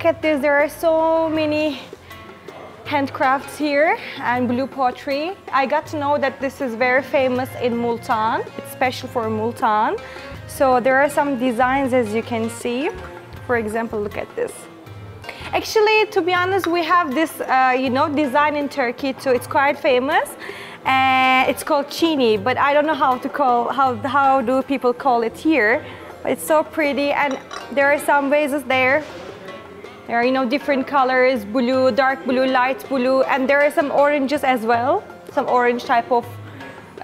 look at this. There are so many handcrafts here and blue pottery. I got to know that this is very famous in Multan. It's special for Multan. So there are some designs as you can see. For example, look at this. Actually, to be honest, we have this, uh, you know, design in Turkey too. It's quite famous. And it's called chini, but I don't know how to call, how, how do people call it here. But it's so pretty and there are some vases there there are, you know, different colors, blue, dark blue, light blue, and there are some oranges as well, some orange type of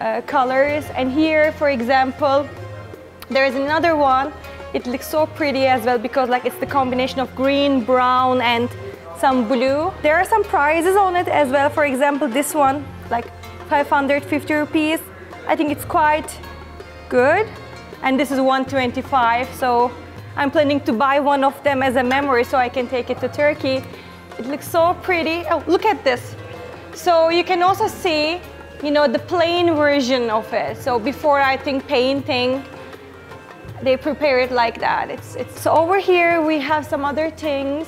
uh, colors. And here, for example, there is another one. It looks so pretty as well because like it's the combination of green, brown, and some blue. There are some prizes on it as well. For example, this one, like 550 rupees. I think it's quite good. And this is 125, so I'm planning to buy one of them as a memory so I can take it to Turkey. It looks so pretty. Oh, look at this. So you can also see, you know, the plain version of it. So before I think painting, they prepare it like that. It's, it's over here we have some other things.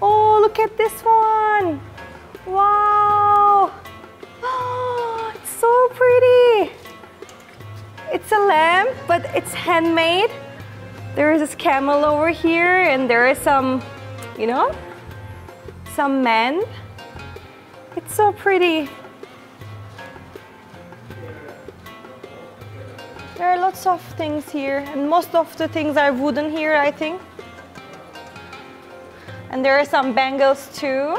Oh, look at this one. Wow. Oh, it's so pretty. It's a lamp, but it's handmade. There is this camel over here and there is some, you know, some men. It's so pretty. There are lots of things here and most of the things are wooden here, I think. And there are some bangles too.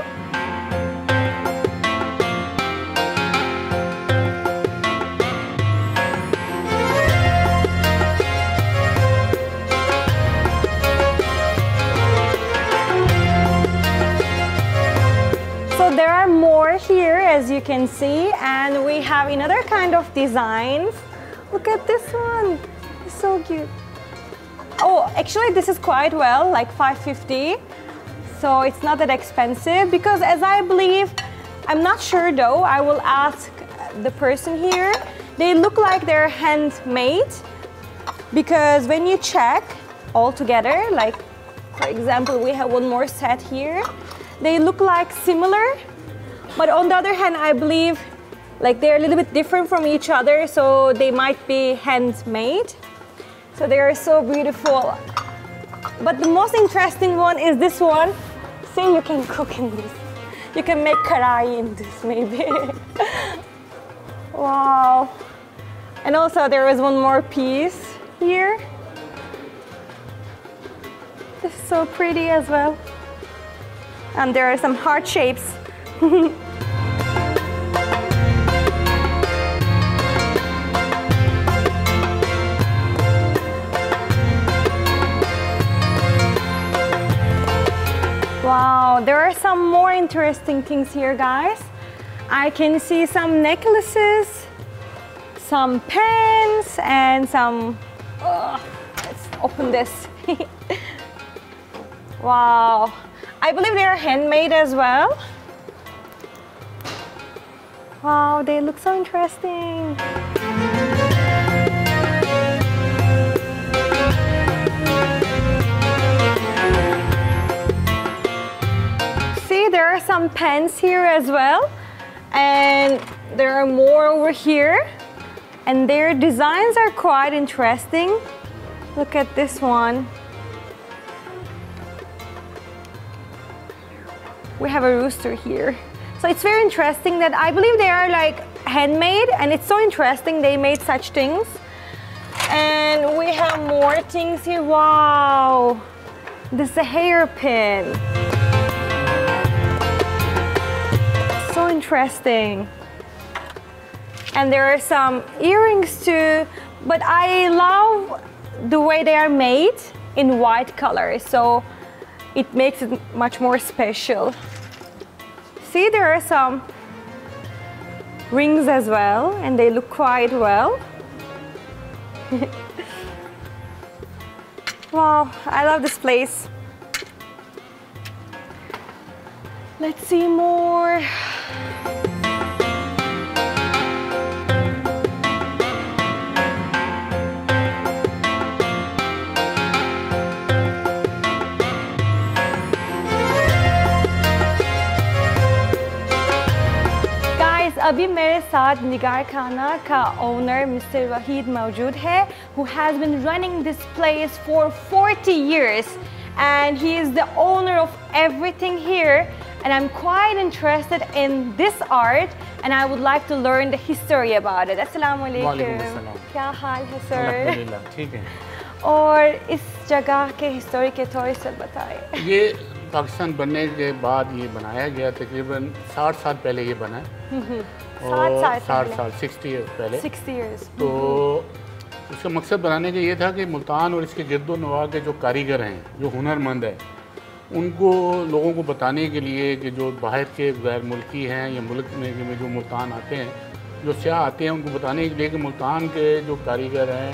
You can see and we have another kind of designs. Look at this one, it's so cute. Oh, actually this is quite well, like 550. So it's not that expensive because as I believe, I'm not sure though, I will ask the person here. They look like they're handmade because when you check all together, like for example, we have one more set here. They look like similar, but on the other hand, I believe like they're a little bit different from each other, so they might be handmade. So they are so beautiful. But the most interesting one is this one. See, you can cook in this. You can make karai in this, maybe. wow. And also there is one more piece here. This is so pretty as well. And there are some heart shapes. Wow, there are some more interesting things here, guys. I can see some necklaces, some pens, and some... Uh, let's open this. wow. I believe they are handmade as well. Wow, they look so interesting. See, there are some pens here as well. And there are more over here. And their designs are quite interesting. Look at this one. we have a rooster here. So it's very interesting that I believe they are like handmade and it's so interesting they made such things. And we have more things here. Wow. This is a hairpin. So interesting. And there are some earrings too, but I love the way they are made in white color. So it makes it much more special. See, there are some rings as well, and they look quite well. wow, I love this place. Let's see more. अभी मेरे साथ निगार खाना का owner mister Waheed मौजूद है who has been running this place for 40 years and he is the owner of everything here and I'm quite interested in this art and I would like to learn the history about it. Assalamu वालेकुम alaikum. अस्सलाम। क्या हाल है sir अल्हम्दुलिल्लाह ठीक है और इस जगह के हिस्टोरी के थोड़े से बताएं ये पाकिस्तान बनने के बाद ये बनाया गया तकरीबन 60 साल पहले ये बना है साठ साल 60 पहले। साल 60 ईयर्स पहले 60 years. तो उसका मकसद बनाने का ये था कि मुल्तान और इसके गिरदो नवा के जो कारीगर हैं जो हुनरमंद हैं उनको लोगों को बताने के लिए कि जो बाहर के गैर मुल्की हैं या मुल्क में में जो मुल्तान आते हैं जो स्याह आते हैं उनको बताने के लिए कि मुल्तान के जो कारीगर हैं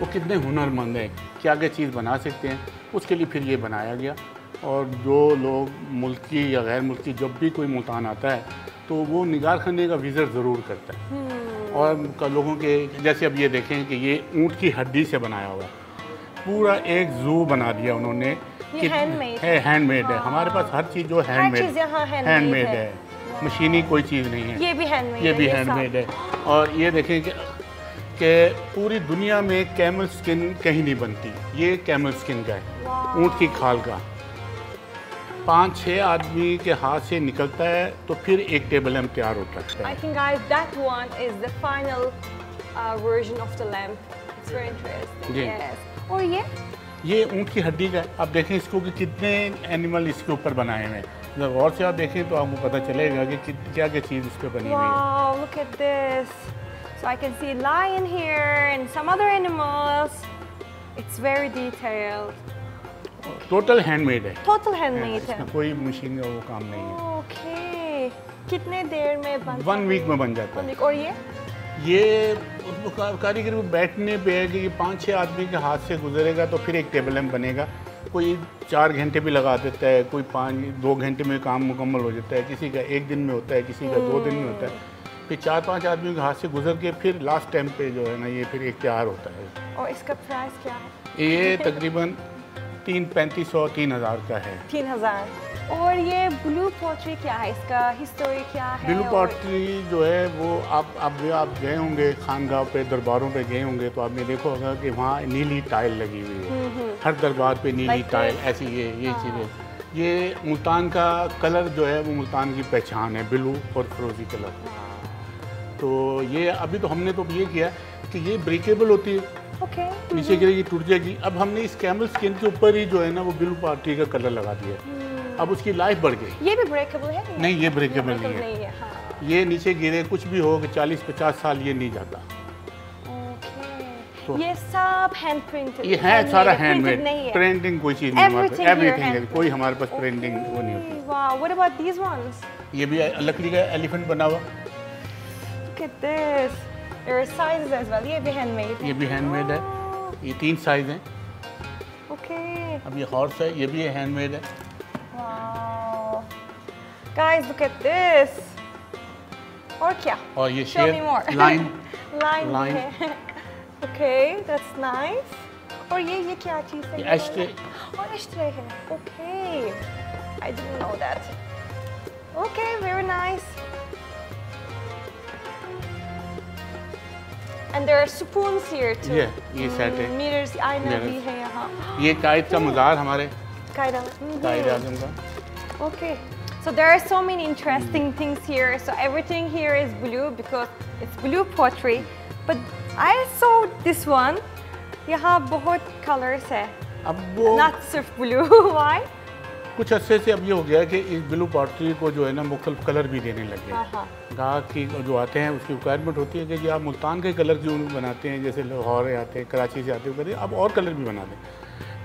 वो कितने हुनरमंद हैं क्या क्या चीज़ बना सकते हैं उसके लिए फिर ये बनाया गया और जो लोग मुल्की या गैर मुल्की जब भी कोई मुल्तान आता है तो वो निगार खाने का विज़िट ज़रूर करता है। और का- लोगों के जैसे अब ये देखें कि ये ऊँट की हड्डी से बनाया हुआ है। पूरा एक जू बना दिया उन्होंने ये handmade है हैंडमेड है। हमारे पास हर चीज़ जो हैंडमेड हैंडमेड है। है। मशीनी कोई चीज़ नहीं है। ये भी हैंडमेड ये भी हैंडमेड है। और ये देखें कि कि पूरी दुनिया में कैमल स्किन कहीं नहीं बनती। ये कैमल स्किन का है। ऊँट की खाल का। पाँच छह आदमी के हाथ से निकलता है तो फिर एक टेबल लैम्प तैयार होता है। I think guys that one is the final version of the lamp it's very interesting yes और ये? ये ऊँट की हड्डी का आप देखें इसको कि कितने एनिमल इसके ऊपर बनाए हुए हैं। और से आप देखें तो आपको पता चलेगा कि क्या क्या चीज़ इसके बनी wow, look at this. So I can see lion here and some other animals. It's very detailed. Total handmade है। टोटल handmade है. कोई मशीन का वो काम नहीं है। Okay. कितने देर में बन वन वीक में बन जाता है। और ये? ये कारीगर बैठने पे है कि ये पाँच छः आदमी के हाथ से गुजरेगा तो फिर एक टेबल लैम्प बनेगा। कोई चार घंटे भी लगा देता है कोई पाँच दो घंटे में काम मुकम्मल हो जाता है। किसी का एक दिन में होता है किसी का दो दिन में होता है। फिर चार पाँच आदमी के हाथ से गुजर के फिर लास्ट टाइम पे जो है ना ये फिर एक तैयार होता है। और इसका प्राइस क्या है? ये तकरीबन तीन पैंतीस सौ तीन हज़ार का है। तीन हज़ार। और ये ब्लू पोट्री क्या है? इसका हिस्टोरी क्या है? बिलू और- पॉटरी जो है वो आप आप आप गए होंगे खानगाह पे दरबारों पे गए होंगे तो आपने देखा होगा कि वहाँ नीली टाइल लगी हुई है। हर दरबार पे नीली टाइल ऐसी ये ये चीज़ें। ये मुल्तान का कलर जो है वो मुल्तान की पहचान है ब्लू और फ्रोजी कलर तो ये अभी तो हमने तो ये किया कि ये ब्रेकेबल होती है। ओके नीचे गिरेगी टूट जाएगी। अब हमने इस कैमल स्किन के ऊपर ही जो है ना वो ब्लू पार्टी का कलर लगा दिया अब उसकी लाइफ बढ़ गई। ये भी ब्रेकेबल है? नहीं ये ब्रेकेबल नहीं है। नहीं है हाँ। ये नीचे गिरे कुछ भी हो कि चालीस पचास साल ये नहीं जाता। तो- ये सब हैंड प्रिंटेड ये है सारा हैंडमेड प्रिंटिंग कोई चीज़ नहीं हमारे पास एवरीथिंग है। कोई हमारे पास प्रिंटिंग वो नहीं होती। Wow what about these ones ये भी लकड़ी का एलिफेंट बना हुआ। Look There are sizes as well. ये भी handmade है. ये भी handmade है. ये तीन size हैं. Okay. अब ये horse है. ये भी handmade है. Wow. Guys, look at this. और क्या? और ये Show me more. Line. line. Line. Okay. okay, that's nice. और ये ये क्या चीज़ है? ये ashtray. और ashtray है. Okay. I didn't know that. Okay, very nice. And there are spoons here to ये ये सेट है मिरर्स आईना भी Mirrors. है यहाँ ये कायद का मज़ार हमारे कायदा कायद आजम का Okay. So there are so many interesting things here. So everything here is blue because it's blue pottery. But I saw this one. यहाँ बहुत colors है. अब वो Not सिर्फ blue. Why? कुछ अच्छे से अब ये हो गया है कि इस ब्लू पॉटरी को जो है ना मुख्तलिफ़ कलर भी देने लगे हाँ हाँ. गाहक की जो आते हैं उसकी रिक्वायरमेंट होती है कि जी आप मुल्तान के कलर जो बनाते हैं जैसे लाहौर आते हैं कराची से आते हैं अब आप और कलर भी बना दें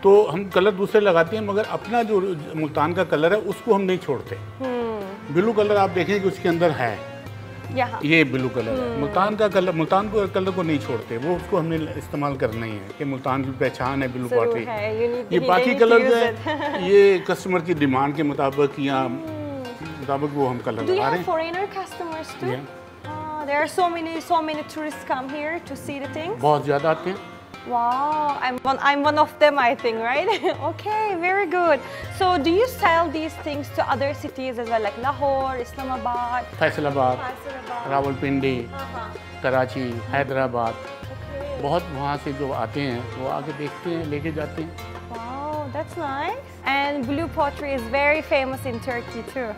तो हम कलर दूसरे लगाते हैं मगर अपना जो मुल्तान का कलर है उसको हम नहीं छोड़ते Hmm. ब्लू कलर आप देखें कि उसके अंदर है. ये ब्लू कलर है। मुल्तान का कलर मुल्तान को कलर को नहीं छोड़ते। वो उसको हमने इस्तेमाल करना ही है कि मुल्तान की पहचान है ब्लू पॉटरी. ये बाकी कलर है ये कस्टमर की डिमांड के मुताबिक या मुताबिक वो हम कलर लगा रहे हैं. बहुत ज़्यादा आते हैं। Wow, I'm one, I'm one of them, I think, right? okay, very good. So, do you sell these things to other cities as well, like Lahore, Islamabad, Faisalabad Faisalabad? Rawalpindi Uh-huh. Karachi Hyderabad Okay. बहुत वहाँ से जो आते हैं वो आके देखते हैं लेके जाते हैं Wow, that's nice. And blue pottery is very famous in Turkey too.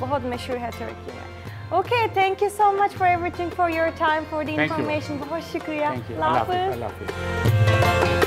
बहुत मशहूर है Turkey में. Okay, thank you so much for everything, for your time, for the thank information. You. Bahut. Thank you.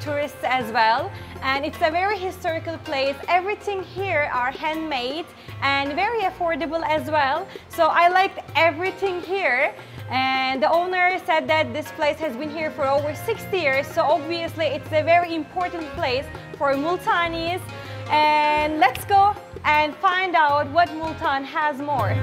Tourists as well and it's a very historical place. Everything here are handmade and very affordable as well. So I liked everything here and the owner said that this place has been here for over 60 years so obviously it's a very important place for Multanis and let's go and find out what Multan has more.